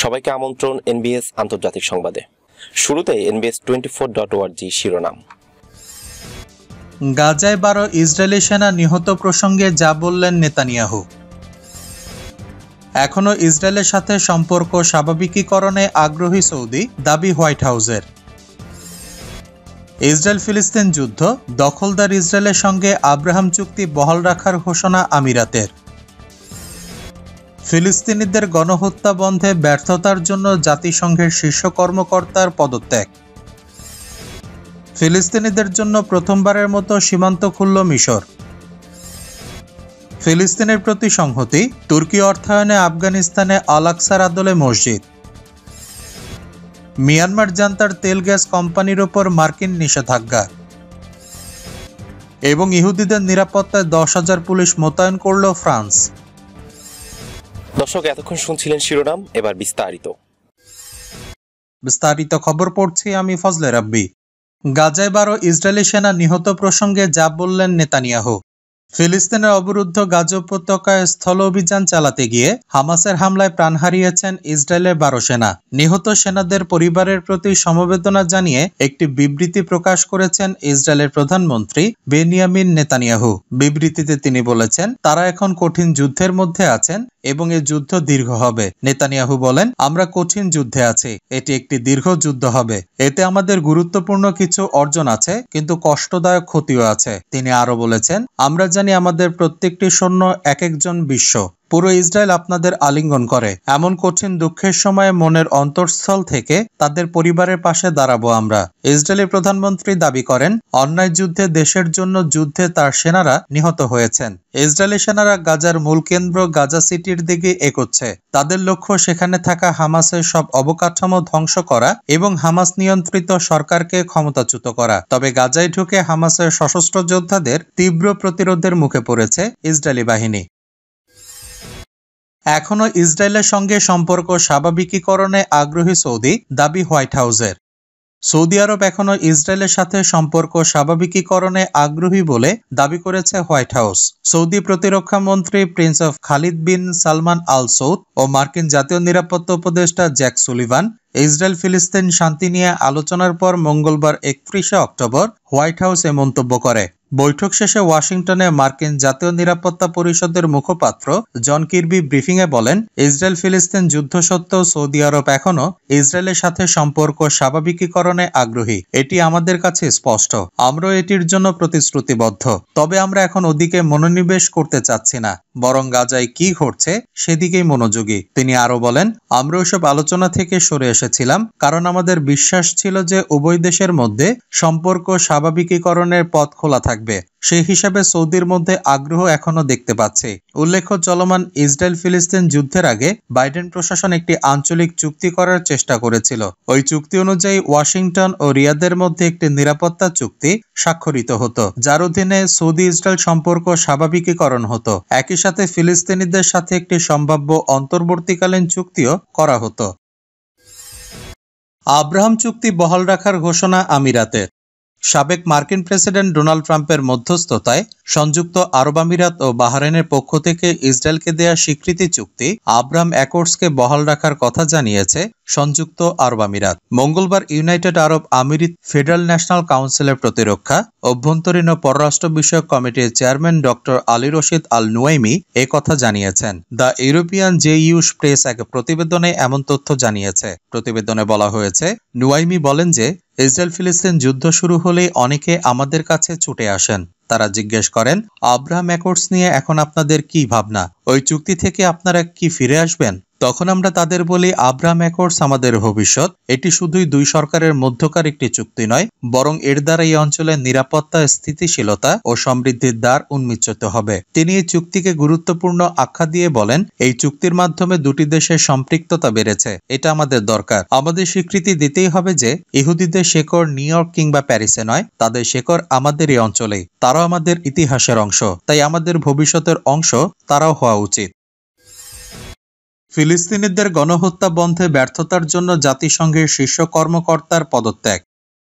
সবাইকে আমন্ত্রণ এনবিএস আন্তর্জাতিক সংবাদে। শুরুতে এনবিএস টোয়েন্টি ফোর ডট ওয়ার্জি শিরোনাম। গাজায় বারো ইসরায়েলি সেনা নিহত প্রসঙ্গে যা বললেন নেতানিয়াহু। এখনও ইসরায়েলের সাথে সম্পর্ক স্বাভাবিকীকরণে আগ্রহী সৌদি, দাবি হোয়াইট হাউসের। ইসরায়েল ফিলিস্তিন যুদ্ধ, দখলদার ইসরায়েলের সঙ্গে আব্রাহাম চুক্তি বহাল রাখার ঘোষণা আমিরাতের। ফিলিস্তিনিদের গণহত্যা বন্ধে ব্যর্থতার জন্য জাতিসংঘের শীর্ষ কর্মকর্তার পদত্যাগ। ফিলিস্তিনিদের জন্য প্রথমবারের মতো সীমান্ত খুলল মিশর। ফিলিস্তিনের প্রতি সংহতি, তুর্কি অর্থায়নে আফগানিস্তানে আলাকসার আদলে মসজিদ। মিয়ানমার জান্তার তেল গ্যাস কোম্পানির ওপর মার্কিন নিষেধাজ্ঞা। এবং ইহুদিদের নিরাপত্তায় দশ হাজার পুলিশ মোতায়েন করল ফ্রান্স। দর্শক, এতক্ষণ শুনছিলেন শিরোনাম, এবার বিস্তারিত। বিস্তারিত খবর পড়ছি আমি ফজলে রাব্বি। গাজায় বারো ইসরায়েলি সেনা নিহত প্রসঙ্গে যা বললেন নেতানিয়াহু। ফিলিস্তিনের অবরুদ্ধ গাজা উপত্যকায় স্থল অভিযান চালাতে গিয়ে হামাসের হামলায় প্রাণ হারিয়েছেন ইসরায়েলের বারো সেনা। নিহত সেনাদের পরিবারের প্রতি সমবেদনা জানিয়ে একটি বিবৃতি প্রকাশ করেছেন ইসরায়েলের প্রধানমন্ত্রী বেনিয়ামিন নেতানিয়াহু। বিবৃতিতে তিনি বলেছেন, তারা এখন কঠিন যুদ্ধের মধ্যে আছেন এবং এই যুদ্ধ দীর্ঘ হবে। নেতানিয়াহু বলেন, আমরা কঠিন যুদ্ধে আছি। এটি একটি দীর্ঘ যুদ্ধ হবে। এতে আমাদের গুরুত্বপূর্ণ কিছু অর্জন আছে, কিন্তু কষ্টদায়ক ক্ষতিও আছে। তিনি আরও বলেছেন, আমরা জানি আমাদের প্রত্যেকটি সৈন্য এক একজন বিশ্ব। পুরো ইসরায়েল আপনাদের আলিঙ্গন করে। এমন কঠিন দুঃখের সময়ে মনের অন্তঃস্থল থেকে তাদের পরিবারের পাশে দাঁড়াবো আমরা। ইসরায়েলি প্রধানমন্ত্রী দাবি করেন, অন্যায় যুদ্ধে দেশের জন্য যুদ্ধে তার সেনারা নিহত হয়েছেন। ইসরায়েলি সেনারা গাজার মূল কেন্দ্র গাজা সিটির দিকে এগোচ্ছে। তাদের লক্ষ্য সেখানে থাকা হামাসের সব অবকাঠামো ধ্বংস করা এবং হামাস নিয়ন্ত্রিত সরকারকে ক্ষমতাচ্যুত করা। তবে গাজায় ঢুকে হামাসের সশস্ত্র যোদ্ধাদের তীব্র প্রতিরোধের মুখে পড়েছে ইসরায়েলি বাহিনী। এখনও ইসরায়েলের সঙ্গে সম্পর্ক স্বাভাবিকীকরণে আগ্রহী সৌদি দাবি হোয়াইট হাউসের। সৌদি আরব এখনও ইসরায়েলের সাথে সম্পর্ক স্বাভাবিকীকরণে আগ্রহী বলে দাবি করেছে হোয়াইট হাউস। সৌদি প্রতিরক্ষা মন্ত্রী prince of Khalid bin Salman Al Saud ও মার্কিন জাতীয় নিরাপত্তা উপদেষ্টা জ্যাক সুলিভান ইসরায়েল ফিলিস্তিন শান্তি নিয়ে আলোচনার পর মঙ্গলবার একত্রিশে অক্টোবর হোয়াইট হাউস এ মন্তব্য করে। বৈঠক শেষে ওয়াশিংটনে মার্কিন জাতীয় নিরাপত্তা পরিষদের মুখপাত্র জন কিরবি ব্রিফিংয়ে বলেন ইসরায়েল ফিলিস্তিন যুদ্ধ সত্ত্বেও সৌদি আরব এখনও ইসরায়েলের সাথে সম্পর্ক স্বাভাবিকীকরণে আগ্রহী। এটি আমাদের কাছে স্পষ্ট। আমরাও এটির জন্য প্রতিশ্রুতিবদ্ধ। তবে আমরা এখন ওদিকে মনোনিবেশ করতে চাচ্ছি না। বরং গাজায় কি ঘটছে সেদিকেই মনোযোগী। তিনি আরও বলেন, আমরা ওসব আলোচনা থেকে সরে এসেছিলাম কারণ আমাদের বিশ্বাস ছিল যে উভয় দেশের মধ্যে সম্পর্ক স্বাভাবিকীকরণের পথ খোলা থাকবে। সেই হিসাবে সৌদির মধ্যে আগ্রহ এখনও দেখতে পাচ্ছে। উল্লেখ্য, চলমান ইসরায়েল ফিলিস্তিন যুদ্ধের আগে বাইডেন প্রশাসন একটি আঞ্চলিক চুক্তি করার চেষ্টা করেছিল। ওই চুক্তি অনুযায়ী ওয়াশিংটন ও রিয়াদের মধ্যে একটি নিরাপত্তা চুক্তি স্বাক্ষরিত হতো, যার অধীনে সৌদি ইসরায়েল সম্পর্ক স্বাভাবিকীকরণ হতো। একই সাথে ফিলিস্তিনিদের সাথে একটি সম্ভাব্য অন্তর্বর্তীকালীন চুক্তিও করা হতো। আব্রাহাম চুক্তি বহাল রাখার ঘোষণা আমিরাতের। সাবেক মার্কিন প্রেসিডেন্ট ডোনাল্ড ট্রাম্পের মধ্যস্থতায় সংযুক্ত আরব আমিরাত ও বাহরাইনের পক্ষ থেকে ইসরায়েলকে দেয়া স্বীকৃতি চুক্তি আব্রাম অ্যাকর্ডসকে বহাল রাখার কথা জানিয়েছে সংযুক্ত আরব আমিরাত। মঙ্গলবার United Arab Emirates federal national কাউন্সিলের প্রতিরক্ষা, অভ্যন্তরীণ ও পররাষ্ট্র বিষয়ক কমিটির chairman doctor Ali Rashid Al Nuaimi এ কথা জানিয়েছেন। The European Jewish press এক প্রতিবেদনে এমন তথ্য জানিয়েছে। প্রতিবেদনে বলা হয়েছে, নুয়াইমি বলেন যে ইসরায়েল ফিলিস্তিন যুদ্ধ শুরু হলে অনেকে আমাদের কাছে ছুটে আসেন। তারা জিজ্ঞেস করেন, আব্রাহাম অ্যাকর্ডস নিয়ে এখন আপনাদের কি ভাবনা? ওই চুক্তি থেকে আপনারা কি ফিরে আসবেন? তখন আমরা তাদের বলি, আব্রাহাম অ্যাকর্ডস আমাদের ভবিষ্যৎ। এটি শুধুই দুই সরকারের মধ্যকার একটি চুক্তি নয়, বরং এর দ্বারা এই অঞ্চলের নিরাপত্তা, স্থিতিশীলতা ও সমৃদ্ধির দ্বার উন্মিচ্চিত হবে। তিনি এই চুক্তিকে গুরুত্বপূর্ণ আখ্যা দিয়ে বলেন, এই চুক্তির মাধ্যমে দুটি দেশের সম্পৃক্ততা বেড়েছে। এটা আমাদের দরকার। আমাদের স্বীকৃতি দিতেই হবে যে, ইহুদিদের শেকড় নিউ ইয়র্ক কিংবা প্যারিসে নয়, তাদের শেকড় আমাদের এই অঞ্চলেই। তারাও আমাদের ইতিহাসের অংশ, তাই আমাদের ভবিষ্যতের অংশ তারাও হওয়া উচিত। ফিলিস্তিনিদের গণহত্যা বন্ধে ব্যর্থতার জন্য জাতিসংঘের শীর্ষ কর্মকর্তার পদত্যাগ।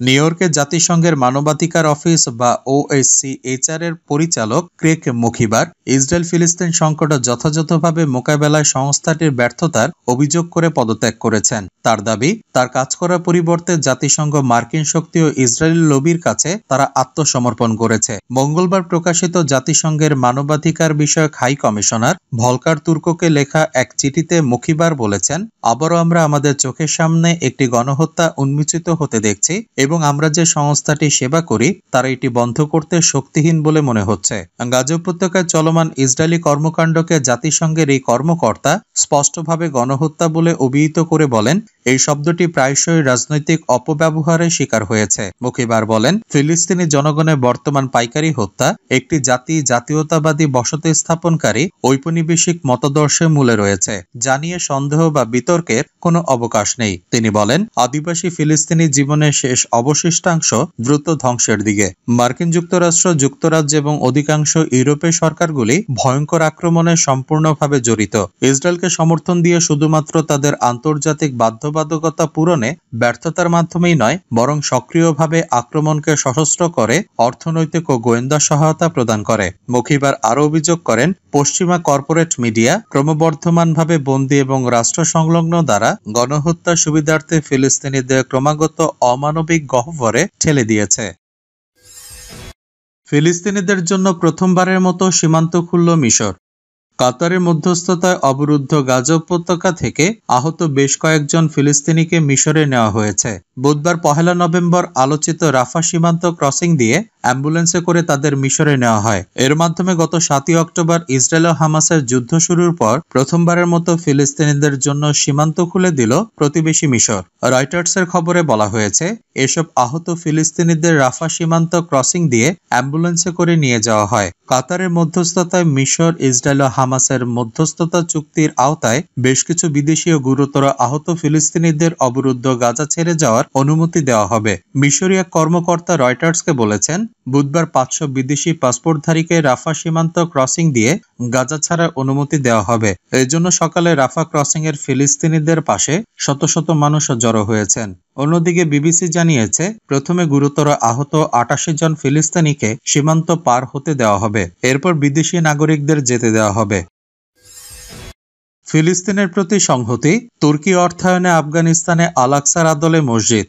নিউ ইয়র্কে জাতিসংঘের মানবাধিকার অফিস বা ওএসসিএইচআর এর পরিচালক ক্রেক মুখিবার, ইসরায়েল ফিলিস্তিন সংকট যথাযথভাবে মোকাবেলায় সংস্থাটির ব্যর্থতার অভিযোগ করে পদত্যাগ করেছেন। তার দাবি, তার কাজ করার পরিবর্তে জাতিসংঘ মার্কিন শক্তি ও ইসরায়েল লবির কাছে তারা আত্মসমর্পণ করেছে। মঙ্গলবার প্রকাশিত জাতিসংঘের মানবাধিকার বিষয়ক হাই কমিশনার ভলকার তুর্ককে লেখা এক চিঠিতে মুখিবার বলেছেন, আবারও আমরা আমাদের চোখের সামনে একটি গণহত্যা উন্মোচিত হতে দেখছি এবং আমরা যে সংস্থাটি সেবা করি, তারা এটি বন্ধ করতে শক্তিহীন বলে মনে হচ্ছে। গাজা উপত্যকায় চলমান ইসরায়েলি কর্মকাণ্ডকে জাতিসংঘের এই কর্মকর্তা স্পষ্টভাবে গণহত্যা বলে অভিহিত করে বলেন এই শব্দটি প্রায়শই রাজনৈতিক অপব্যবহারের শিকার হয়েছে। মুখিবার বলেন, ফিলিস্তিনি জনগণের বর্তমান পাইকারি হত্যা একটি জাতি জাতীয়তাবাদী বসতি স্থাপনকারী ঔপনিবেশিক মতাদর্শের মূলে রয়েছে জানিয়ে সন্দেহ বা বিতর্কের কোনো অবকাশ নেই। তিনি বলেন, আদিবাসী ফিলিস্তিনি জীবনের শেষ অবশিষ্টাংশ দ্রুত ধ্বংসের দিকে। মার্কিন যুক্তরাষ্ট্র, যুক্তরাজ্য এবং অধিকাংশ ইউরোপীয় সরকারগুলি ভয়ঙ্কর আক্রমণে সম্পূর্ণভাবে জড়িত। ইসরায়েলকে সমর্থন দিয়ে শুধুমাত্র তাদের আন্তর্জাতিক বাধ্যবাধকতা পূরণে ব্যর্থতার মাধ্যমেই নয়, বরং সক্রিয়ভাবে আক্রমণকে সশস্ত্র করে অর্থনৈতিক ও গোয়েন্দা সহায়তা প্রদান করে। মুখিবার আরও অভিযোগ করেন, পশ্চিমা কর্পোরেট মিডিয়া ক্রমবর্ধমানভাবে বন্দী এবং রাষ্ট্র সংলগ্ন দ্বারা গণহত্যা সুবিধার্থে ফিলিস্তিনিদের ক্রমাগত অমানবিক গহ্বরে ঠেলে দিয়েছে। ফিলিস্তিনিদের জন্য প্রথমবারের মতো সীমান্ত খুলল মিশর। কাতারের মধ্যস্থতায় অবরুদ্ধ গাজা উপত্যকা থেকে আহত বেশ কয়েকজন ফিলিস্তিনিকে মিশরে নেওয়া হয়েছে। বুধবার পহেলা নভেম্বর আলোচিত রাফা সীমান্ত ক্রসিং দিয়ে অ্যাম্বুলেন্সে করে তাদের মিশরে নেওয়া হয়। এর মাধ্যমে গত সাতই অক্টোবর ইসরায়েল ও হামাসের যুদ্ধ শুরুর পর প্রথমবারের মতো ফিলিস্তিনিদের জন্য সীমান্ত খুলে দিল প্রতিবেশী মিশর। রয়টার্সের খবরে বলা হয়েছে, এসব আহত ফিলিস্তিনিদের রাফা সীমান্ত ক্রসিং দিয়ে অ্যাম্বুলেন্সে করে নিয়ে যাওয়া হয়। কাতারের মধ্যস্থতায় মিশর, ইসরায়েল ও হামাসের মধ্যস্থতা চুক্তির আওতায় বেশ কিছু বিদেশি ও গুরুতর আহত ফিলিস্তিনিদের অবরুদ্ধ গাজা ছেড়ে যাওয়ার অনুমতি দেওয়া হবে। মিশরীয় কর্মকর্তা রয়টার্সকে বলেছেন, বুধবার পাঁচশো বিদেশি পাসপোর্টধারীকে রাফা সীমান্ত ক্রসিং দিয়ে গাজা ছাড়ার অনুমতি দেওয়া হবে। এর জন্য সকালে রাফা ক্রসিং এর ফিলিস্তিনিদের পাশে শত শত মানুষ জড়ো হয়েছেন। অন্যদিকে বিবিসি জানিয়েছে, প্রথমে গুরুতর আহত আটাশি জন ফিলিস্তিনিকে সীমান্ত পার হতে দেওয়া হবে। এরপর বিদেশি নাগরিকদের যেতে দেওয়া হবে। ফিলিস্তিনের প্রতি সংহতি, তুর্কি অর্থায়নে আফগানিস্তানে আলাকসার আদলে মসজিদ।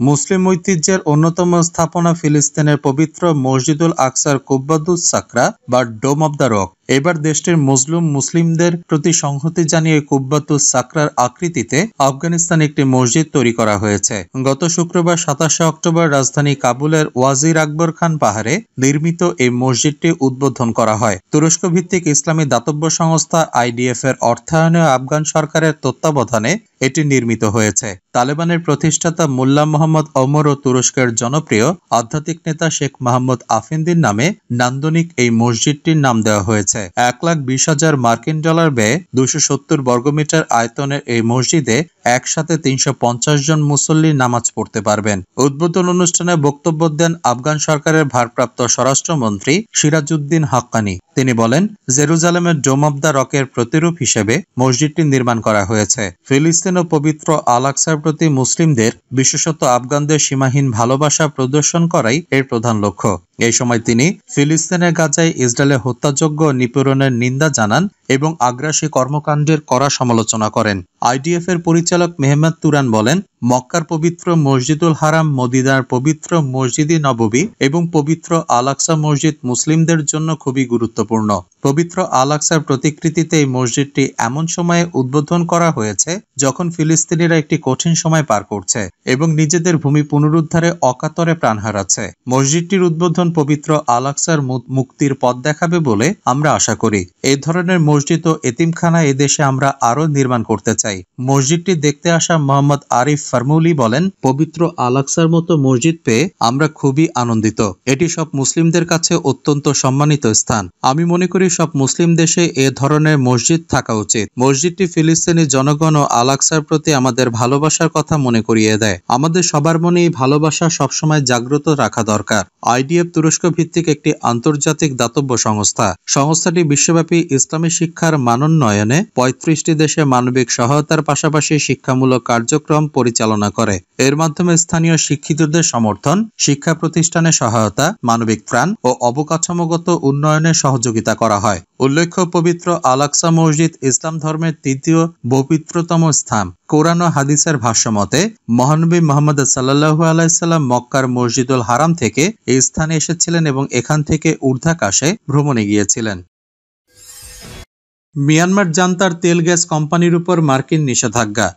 মুসলিম ঐতিহ্যের অন্যতম স্থাপনা ফিলিস্তিনের পবিত্র মসজিদুল আকসার কুব্বাদুস সাকরা বা ডোম অব দ্য রক। এবার দেশটির মজলুম মুসলিমদের প্রতি সংহতি জানিয়ে কুব্বাতুস সাকরার আকৃতিতে আফগানিস্তানে একটি মসজিদ তৈরি করা হয়েছে। গত শুক্রবার সাতাশে অক্টোবর রাজধানী কাবুলের ওয়াজির আকবর খান পাহাড়ে নির্মিত এই মসজিদটি উদ্বোধন করা হয়। তুরস্ক ভিত্তিক ইসলামী দাতব্য সংস্থা আইডিএফ এর অর্থায়নে আফগান সরকারের তত্ত্বাবধানে এটি নির্মিত হয়েছে। তালেবানের প্রতিষ্ঠাতা মোল্লা মোহাম্মদ অমর ও তুরস্কের জনপ্রিয় আধ্যাত্মিক নেতা শেখ মোহাম্মদ আফিন্দির নামে নান্দনিক এই মসজিদটির নাম দেওয়া হয়েছে। এক লাখ বিশ হাজার মার্কিন ডলার ব্যয়ে দুশো সত্তর বর্গমিটার আয়তনের এই মসজিদে একসাথে তিনশো পঞ্চাশ জন মুসল্লি নামাজ পড়তে পারবেন। উদ্বোধন অনুষ্ঠানে বক্তব্য দেন আফগান সরকারের ভারপ্রাপ্ত স্বরাষ্ট্রমন্ত্রী সিরাজউদ্দিন হাক্কানি। তিনি বলেন, জেরুজালেমের ডোম রকের প্রতিরূপ হিসেবে মসজিদটি নির্মাণ করা হয়েছে। ফিলিস্তিন ও পবিত্র আলাকসার প্রতি মুসলিমদের বিশেষত আফগানদের সীমাহীন ভালোবাসা প্রদর্শন করাই এর প্রধান লক্ষ্য। এই সময় তিনি ফিলিস্তিনের গাজায় ইসরায়েলের হত্যাযোগ্য নিপীড়নের নিন্দা জানান এবং আগ্রাসী কর্মকাণ্ডের কড়া সমালোচনা করেন। আইডিএফ এর পরিচালক মেহমেদ তুরান বলেন, মক্কার পবিত্র মসজিদুল হারাম, মদিনার পবিত্র মসজিদি নববী এবং পবিত্র আলাকসা মসজিদ মুসলিমদের জন্য খুবই গুরুত্বপূর্ণ। পবিত্র আলাকসার প্রতিকৃতিতে এই মসজিদটি এমন সময়ে উদ্বোধন করা হয়েছে যখন ফিলিস্তিনিরা একটি কঠিন সময় পার করছে এবং নিজেদের ভূমি পুনরুদ্ধারে অকাতরে প্রাণ হারাচ্ছে। মসজিদটির উদ্বোধন পবিত্র আলাকসার মুক্তির পথ দেখাবে বলে আমরা আশা করি। এই ধরনের মসজিদ ও এতিমখানা এদেশে আমরা আরও নির্মাণ করতে চাই। মসজিদটি দেখতে আসা মোহাম্মদ আরিফ ফার্মুলি বলেন, পবিত্র আলাকসার মতো মসজিদ পেয়ে আমরা খুবই আনন্দিত। এটি সব মুসলিমদের কাছে অত্যন্ত সম্মানিত স্থান। আমি মনে করি সব মুসলিম দেশে এ ধরনের মসজিদ থাকা উচিত। মসজিদটি ফিলিস্তিনি জনগণ ও আলাকসার প্রতি আমাদের ভালোবাসার কথা মনে করিয়ে দেয়। আমাদের সবার মনে এই ভালোবাসা সবসময় জাগ্রত রাখা দরকার। আইডিএফ তুরস্ক ভিত্তিক একটি আন্তর্জাতিক দাতব্য সংস্থা। সংস্থাটি বিশ্বব্যাপী ইসলামী শিক্ষার মানোন্নয়নে পঁয়ত্রিশটি দেশে মানবিক সহায়তার পাশাপাশি শিক্ষামূলক কার্যক্রম পরিচালনা করে। এর মাধ্যমে স্থানীয় শিক্ষিতদের সমর্থন, শিক্ষা প্রতিষ্ঠানে সহায়তা, মানবিক ত্রাণ ও অবকাঠামোগত উন্নয়নে সহযোগিতা করা হয়। উল্লেখ্য, পবিত্র আলাকসা মসজিদ ইসলাম ধর্মের তৃতীয় পবিত্রতম স্থান। কোরআন ও হাদিসের ভাষ্যমতে মহানবী মোহাম্মদ সাল্লাহু আলাইসাল্লাম মক্কার মসজিদুল হারাম থেকে এই স্থানে এসেছিলেন এবং এখান থেকে ঊর্ধ্বাকাশে ভ্রমণে গিয়েছিলেন। মিয়ানমার জান্তার তেল গ্যাস কোম্পানির উপর মার্কিন নিষেধাজ্ঞা।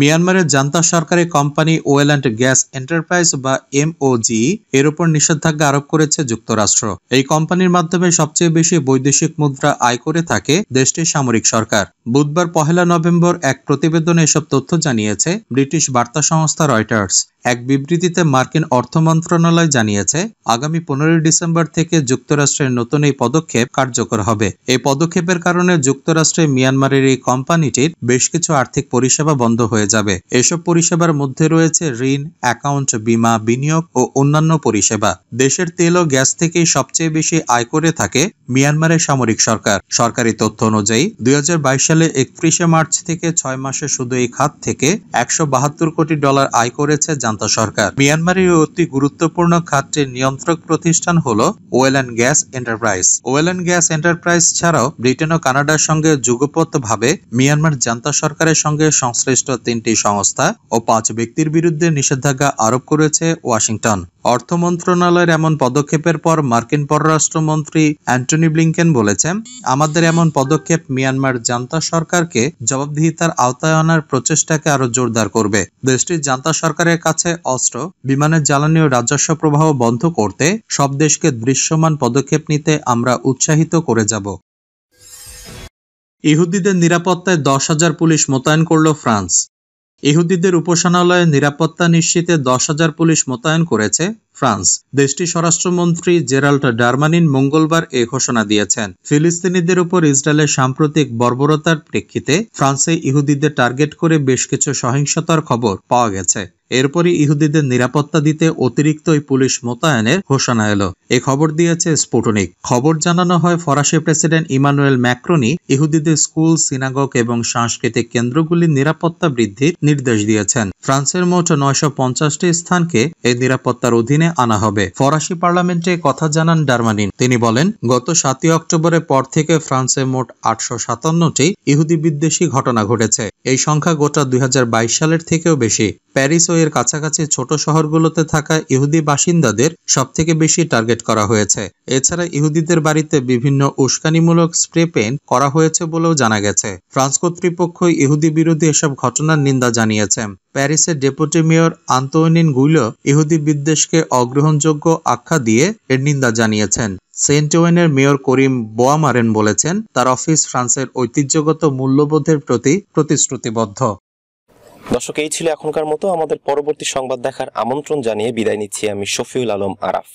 মিয়ানমারের জান্তা সরকারি company oil and gas enterprise বা এমওজি এর উপর নিষেধাজ্ঞা আরোপ করেছে যুক্তরাষ্ট্র। এই কোম্পানির মাধ্যমে সবচেয়ে বেশি বৈদেশিক মুদ্রা আয় করে থাকে দেশটির সামরিক সরকার। বুধবার পহেলা নভেম্বর এক প্রতিবেদনে এসব তথ্য জানিয়েছে ব্রিটিশ বার্তা সংস্থা রয়টার্স। এক বিবৃতিতে মার্কিন অর্থ মন্ত্রণালয় জানিয়েছে, আগামী পনেরোই ডিসেম্বর থেকে যুক্তরাষ্ট্রের নতুন এই পদক্ষেপ কার্যকর হবে। এই পদক্ষেপের কারণে যুক্তরাষ্ট্রে মিয়ানমারের এই কোম্পানিটির বেশ কিছু আর্থিক পরিষেবা বন্ধ হয়ে যাবে। এসব পরিষেবার মধ্যে রয়েছে ঋণ, অ্যাকাউন্ট বীমা, বিনিয়োগ ও অন্যান্য পরিষেবা। দেশের তেল ও গ্যাস থেকেই সবচেয়ে বেশি আয় করে থাকে মিয়ানমারের সামরিক সরকার। সরকারি তথ্য অনুযায়ী, দুই সালে একত্রিশে মার্চ থেকে ছয় মাসে শুধু এই খাত থেকে একশো কোটি ডলার আয় করেছে জান্তা সরকার। মিয়ানমারের অতি গুরুত্বপূর্ণ খাতটির নিয়ন্ত্রক প্রতিষ্ঠান হল oil and gas enterprise. Oil and gas enterprise ছাড়াও ব্রিটেন ও কানাডার সঙ্গে যুগপথভাবে মিয়ানমার জান্তা সরকারের সঙ্গে সংশ্লিষ্ট তিনটি সংস্থা ও পাঁচ ব্যক্তির বিরুদ্ধে নিষেধাজ্ঞা আরোপ করেছে ওয়াশিংটন। অর্থ মন্ত্রণালয়ের এমন পদক্ষেপের পর মার্কিন পররাষ্ট্রমন্ত্রী অ্যান্টনি ব্লিংকেন বলেছেন, আমাদের এমন পদক্ষেপ মিয়ানমার জান্তা সরকারকে জবাবদিহিতার আওতায় আনার প্রচেষ্টাকে আরও জোরদার করবে। দেশটির জান্তা সরকারের কাছে অস্ত্র, বিমানের জ্বালানি ও রাজস্ব প্রবাহ বন্ধ করতে সব দেশকে দৃশ্যমান পদক্ষেপ নিতে আমরা উৎসাহিত করে যাব। ইহুদিদের নিরাপত্তায় দশ হাজার পুলিশ মোতায়েন করল ফ্রান্স। ইহুদিদের উপাসনালয়ে নিরাপত্তা নিশ্চিতে দশ হাজার পুলিশ মোতায়েন করেছে। ফ্রান্স। দেশটির স্বরাষ্ট্রমন্ত্রী জেরাল্ড ডারমানিন মঙ্গলবার এ ঘোষণা দিয়েছেন। ফিলিস্তিনিদের উপর ইসরায়েলের সাম্প্রতিক বর্বরতার প্রেক্ষিতে ফ্রান্সে ইহুদিদের টার্গেট করে বেশ কিছু সহিংসতার খবর পাওয়া গেছে। এরপরই ইহুদিদের নিরাপত্তা দিতে অতিরিক্ত ওই পুলিশ মোতায়েনের ঘোষণা এলো। এ খবর দিয়েছে স্পুটনিক। খবর জানানো হয়, ফরাসি প্রেসিডেন্ট ইমানুয়েল ম্যাক্রনি ইহুদিদের স্কুল সিনাগক এবং সাংস্কৃতিক কেন্দ্রগুলির নিরাপত্তা বৃদ্ধির নির্দেশ দিয়েছেন। ফ্রান্সের মোট নয়শো পঞ্চাশটি স্থানকে এই নিরাপত্তার অধীনে আনা হবে। ফরাসি পার্লামেন্টে কথা জানান ডারমানিন। তিনি বলেন, গত সাতই অক্টোবরের পর থেকে ফ্রান্সে মোট আটশো সাতান্নটি ইহুদি বিদ্বেষী ঘটনা ঘটেছে। এই সংখ্যা গোটা দুই হাজার বাইশ সালের থেকেও বেশি। প্যারিস ও এর কাছাকাছি ছোট শহরগুলোতে থাকা ইহুদি বাসিন্দাদের সবথেকে বেশি টার্গেট করা হয়েছে। এছাড়া ইহুদিদের বাড়িতে বিভিন্ন উস্কানিমূলক স্প্রে পেন্ট করা হয়েছে বলেও জানা গেছে। ফ্রান্স কর্তৃপক্ষ ইহুদি বিরোধী এসব ঘটনার নিন্দা জানিয়েছে। প্যারিসের ডেপুটি মেয়র আন্তোনিন গুইলো ইহুদি বিদ্বেষকে অগ্রহণযোগ্য আখ্যা দিয়ে এর নিন্দা জানিয়েছেন। সেন্ট ওয়েনের মেয়র করিম বোয়ামারেন বলেছেন, তার অফিস ফ্রান্সের ঐতিহ্যগত মূল্যবোধের প্রতি প্রতিশ্রুতিবদ্ধ। দর্শক, এই ছিল এখনকার মতো। আমাদের পরবর্তী সংবাদ দেখার আমন্ত্রণ জানিয়ে বিদায় নিচ্ছি আমি শফিউল আলম আরাফ।